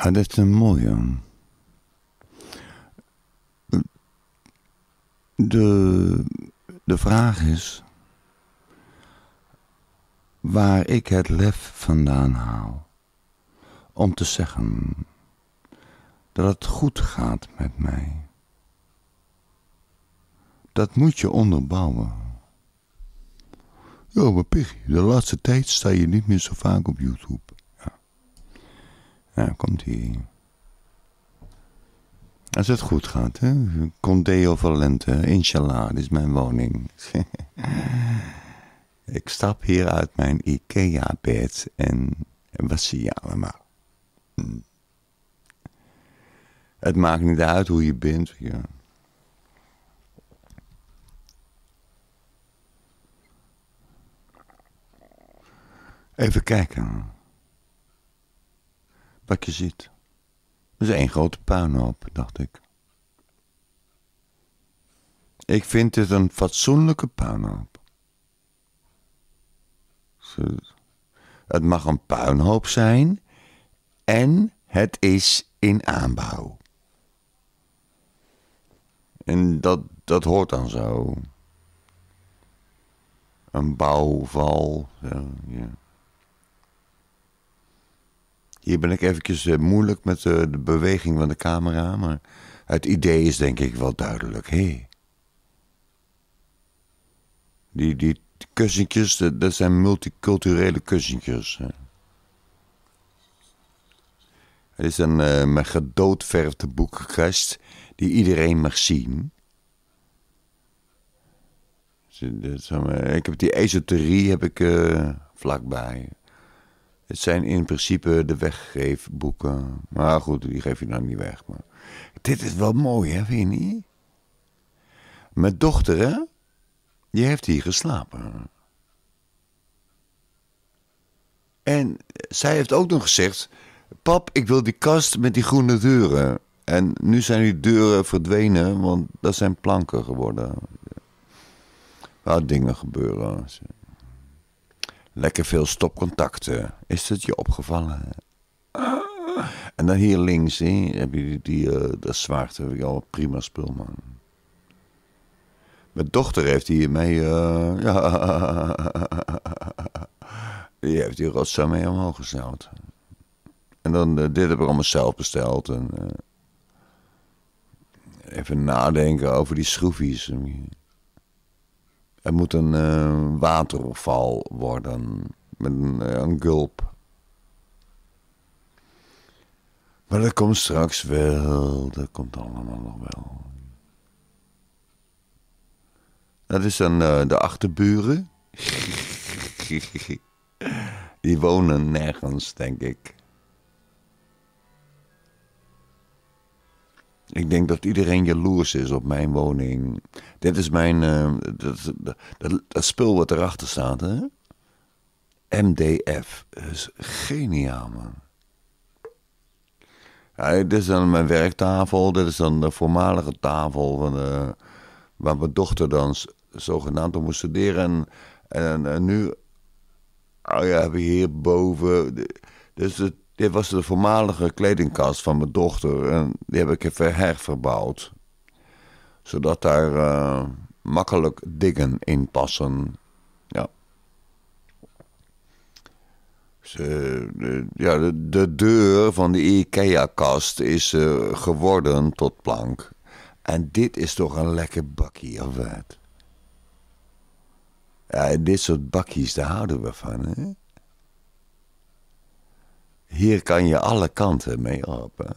Ah, dat is een mooie. De, de vraag is waar ik het lef vandaan haal om te zeggen dat het goed gaat met mij. Dat moet je onderbouwen. Ja, maar Piggy, de laatste tijd sta je niet meer zo vaak op YouTube. Ja komt ie. Als het goed gaat, hè. Condeo Valente, inshallah, dit is mijn woning. ik stap hier uit mijn Ikea-bed en, wat zie je allemaal? Hm. Het maakt niet uit hoe je bent, ja. Even kijken. Wat je ziet. Dat is één grote puinhoop, dacht ik. Ik vind het een fatsoenlijke puinhoop. Het mag een puinhoop zijn en het is in aanbouw. En dat, dat hoort dan zo. Een bouwval. Zo, ja. Hier ben ik eventjes uh, moeilijk met uh, de beweging van de camera, maar het idee is denk ik wel duidelijk. Hey. Die, die kussentjes, dat, zijn multiculturele kussentjes. Het is een uh, met gedoodverfde boekenkast die iedereen mag zien. Ik heb die esoterie heb ik uh, vlakbij. Het zijn in principe de weggeefboeken. Maar goed, die geef je nou niet weg. Maar dit is wel mooi, hè, vind je niet? Mijn dochter, hè? Die heeft hier geslapen. En zij heeft ook nog gezegd... Pap, ik wil die kast met die groene deuren. En nu zijn die deuren verdwenen, want dat zijn planken geworden. Waar dingen gebeuren. Lekker veel stopcontacten. Is het je opgevallen? En dan hier links he, heb je die, die uh, dat zwart. Heb ik al prima spul, man. Mijn dochter heeft hiermee... Uh, ja, die heeft die rotzooi mee omhoog gezeild. En dan, uh, dit heb ik allemaal zelf besteld. En, even nadenken over die schroefjes. Er moet een uh, waterval worden. Met een, een, gulp. Maar dat komt straks wel. Dat komt allemaal nog wel. Dat is dan uh, de achterburen. Die wonen nergens, denk ik. Ik denk dat iedereen jaloers is op mijn woning. Dit is mijn. Uh, dat, dat, dat, spul wat erachter staat, hè? MDF. Dat is geniaal, man. Ja, dit is dan mijn werktafel. Dit is dan de voormalige tafel van de, waar mijn dochter dan zogenaamd op moest studeren. En, en, nu oh ja, hebben we hierboven. Dus het dit was de voormalige kledingkast van mijn dochter. En die heb ik even herverbouwd. Zodat daar uh, makkelijk dingen in passen. Ja. Dus, de, ja, de, de, deur van de IKEA-kast is uh, geworden tot plank. En dit is toch een lekker bakkie, of wat? Ja, dit soort bakjes, daar houden we van, hè? Hier kan je alle kanten mee op.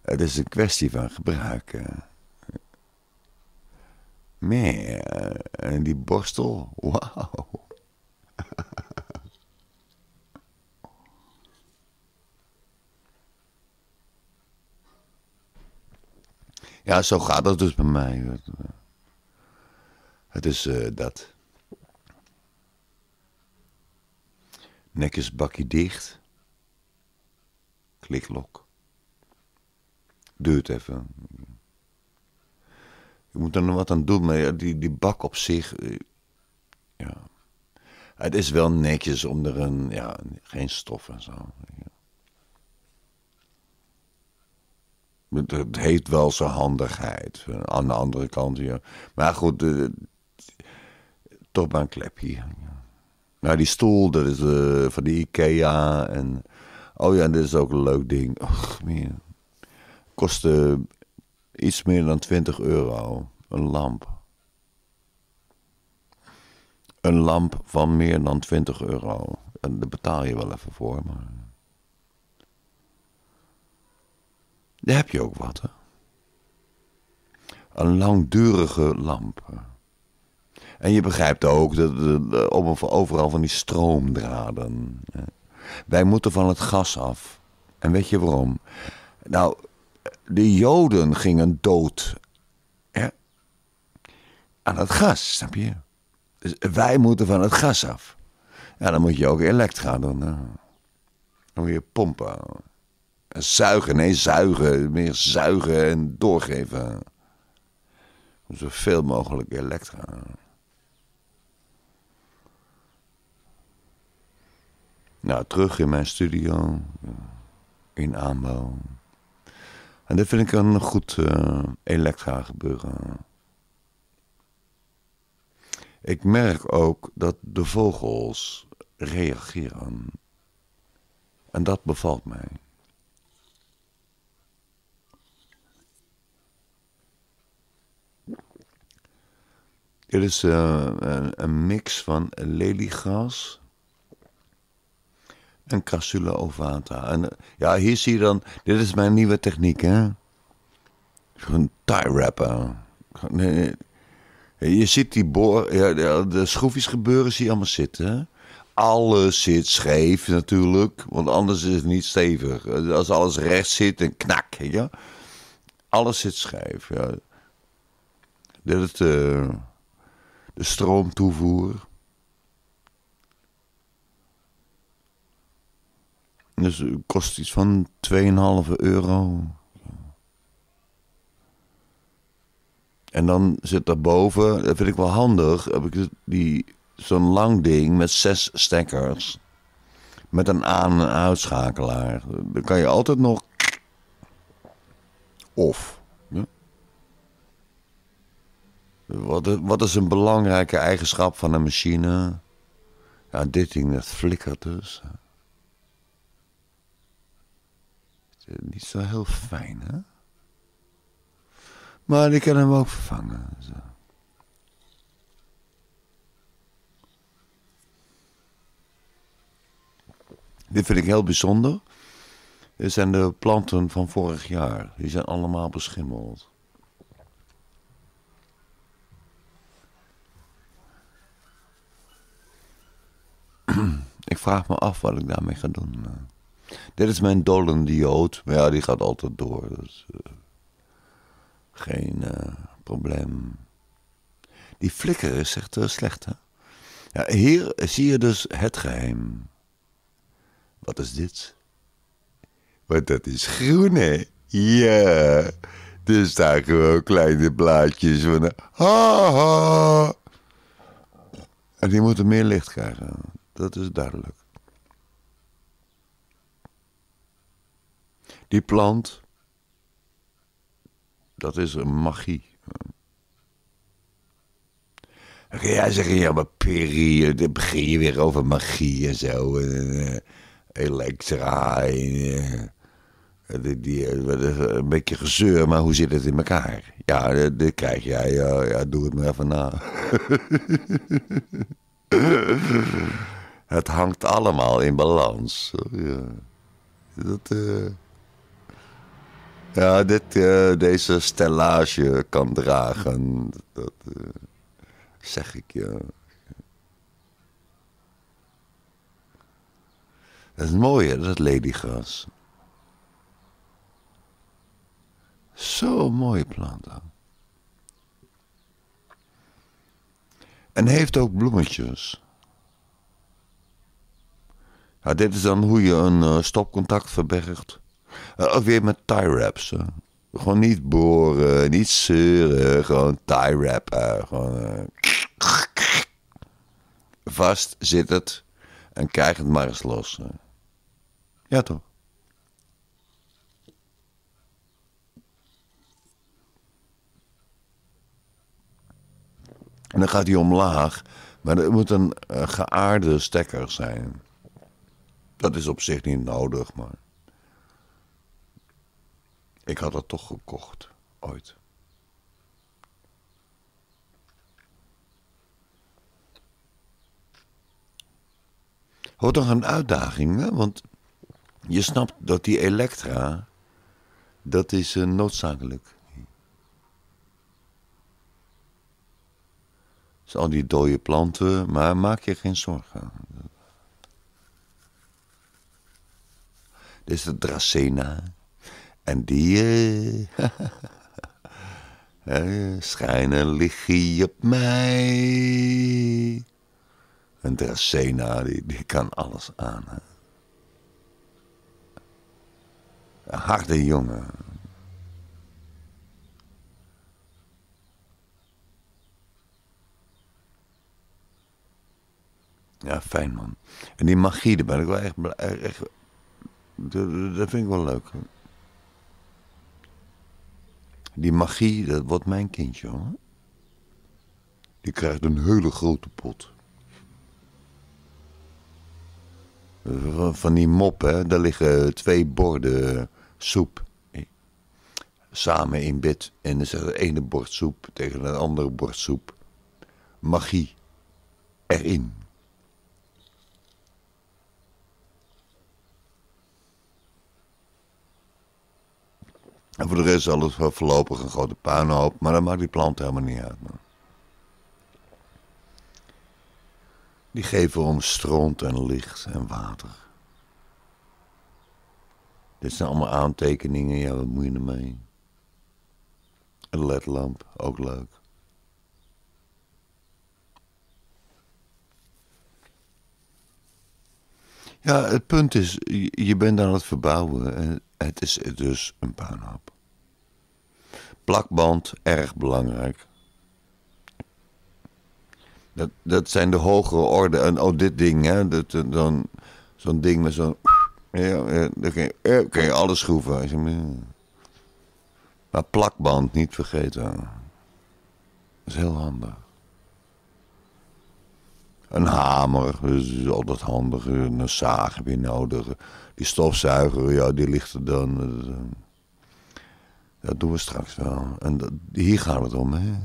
Het is een kwestie van gebruiken. Meer. En die borstel, wauw. Ja, zo gaat het dus bij mij. Het is uh, dat. netjes is bakkie dicht. Kliklok. Duurt even. Je moet er nog wat aan doen, maar die, die bak op zich. Eh, ja. Het is wel netjes om er een. Ja, geen stof en zo. Het heeft wel zijn handigheid. Aan de andere kant, ja. Maar goed, eh, toch maar een klepje. Ja. Nou, die stoel, dat is uh, van de Ikea. En, oh ja, dit is ook een leuk ding. Och, meer. Kostte iets meer dan 20 euro. Een lamp. Een lamp van meer dan 20 euro. En daar betaal je wel even voor, maar... Daar heb je ook wat, hè? Een langdurige lamp. En je begrijpt ook dat overal van die stroomdraden. Wij moeten van het gas af. En weet je waarom? Nou, de Joden gingen dood hè? aan het gas, snap je? Dus wij moeten van het gas af. Ja, dan moet je ook elektra doen. Dan moet je pompen. Zuigen, nee, zuigen. Meer zuigen en doorgeven. Zoveel mogelijk elektra. Nou, terug in mijn studio. In aanbouw. En dit vind ik een goed uh, gebeuren. Ik merk ook dat de vogels reageren. En dat bevalt mij. Dit is uh, een, een, mix van leliegras en Cassula ovata. En uh, ja, hier zie je dan, dit is mijn nieuwe techniek, hè. Gewoon tie wrapper. Nee, je ziet die boor, ja, de schroefjes gebeuren, zie je allemaal zitten. Alles zit scheef natuurlijk, want anders is het niet stevig. Als alles recht zit, en knak, ja. Alles zit scheef, ja. Dit is de stroomtoevoer. Dus kost iets van 2,5 euro. En dan zit daarboven, dat vind ik wel handig, heb ik die, zo'n lang ding met zes stekkers. Met een aan- en uitschakelaar. Dan kan je altijd nog... Of. Wat, wat is een belangrijke eigenschap van een machine? Ja, dit ding dat flikkert dus. Niet zo heel fijn, hè? Maar ik kan hem ook vervangen. Zo. Dit vind ik heel bijzonder. Dit zijn de planten van vorig jaar. Die zijn allemaal beschimmeld. ik vraag me af wat ik daarmee ga doen. Dit is mijn dolendioot. Maar ja, die gaat altijd door. Dus, uh, geen uh, probleem. Die flikker is echt uh, slecht, hè? Ja, hier zie je dus het geheim. Wat is dit? Want dat is groen, hè? Ja. Er staan gewoon kleine blaadjes van... Ha, ha. En die moeten meer licht krijgen. Dat is duidelijk. Die plant, dat is een magie. Dan jij zeggen, ja maar Perry, dan begin je weer over magie en zo. En, uh, elektra en, uh, die, uh, een beetje gezeur, maar hoe zit het in elkaar? Ja, dit krijg jij, ja, doe het maar even na. het hangt allemaal in balans. Ja. Dat... Ja, dit, uh, deze stellage kan dragen. Dat uh, zeg ik je. Ja. Dat is mooi, hè, dat ladygras. Zo mooie plant. En heeft ook bloemetjes. Ja, dit is dan hoe je een uh, stopcontact verbergt. Eh, ook weer met tie raps. Gewoon niet boren, niet zeuren, gewoon tie rappen. Eh, gewoon, eh, vast zit het en krijg het maar eens los. Ja, toch? En dan gaat hij omlaag, maar het moet een geaarde stekker zijn. Dat is op zich niet nodig, maar. Ik had het toch gekocht, ooit. Wordt toch een uitdaging, hè? Want je snapt dat die elektra, dat is uh, noodzakelijk. Dus al die dode planten, maar maak je geen zorgen. Dit is de Dracena. En die uh, schijnen liggie op mij. Een Dracena, die, die kan alles aan. Hè? Een harde jongen. Ja, fijn man. En die magie, daar ben ik wel echt... echt dat, vind ik wel leuk. Die magie, dat wordt mijn kindje hoor. Die krijgt een hele grote pot. Van die mop, hè, daar liggen twee borden soep. Samen in bed. En dan zegt het ene bord soep tegen het andere bord soep. Magie. Erin. En voor de rest is alles voorlopig een grote puinhoop. Maar dat maakt die plant helemaal niet uit. Man. Die geven om stront en licht en water. Dit zijn allemaal aantekeningen. Ja, wat moet je ermee? Een ledlamp, ook leuk. Ja, het punt is, je bent aan het verbouwen en het is dus een puinhoop. Plakband, erg belangrijk. Dat, dat zijn de hogere orde. En oh, dit ding, hè. Dat, dan, zo'n ding met zo'n... Ja, dan kun je, kun je alles schroeven. Maar plakband, niet vergeten. Dat is heel handig. Een hamer, dat is altijd handig. Een zaag heb je nodig. Die stofzuiger, ja, die ligt er dan. Dat doen we straks wel. En hier gaat het om, hè.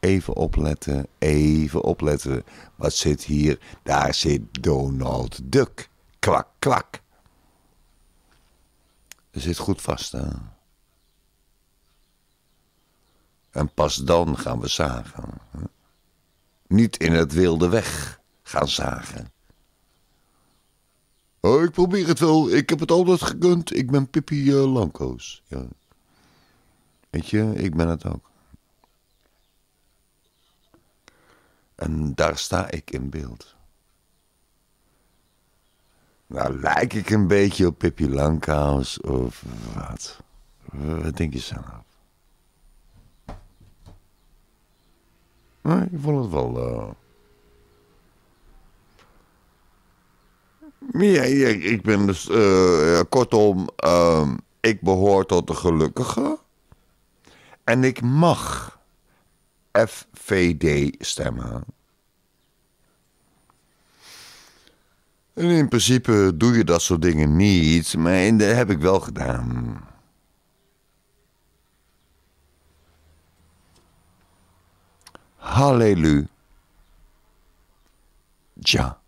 Even opletten, even opletten. Wat zit hier? Daar zit Donald Duck. Kwak, kwak. Er zit goed vast aan. En pas dan gaan we zagen. Niet in het wilde weg gaan zagen. Oh, ik probeer het wel. Ik heb het altijd gekund. Ik ben Pippi uh, Lanko's. Ja. Weet je, ik ben het ook. En daar sta ik in beeld. Nou, lijk ik een beetje op Pippi Langkous of wat? Wat denk je zelf? Nee, ik vond het wel... Uh... Ja, ik ben dus... Uh, kortom, uh, ik behoor tot de gelukkigen. En ik mag FVD stemmen. En in principe doe je dat soort dingen niet, maar dat heb ik wel gedaan. Halleluja. Ja.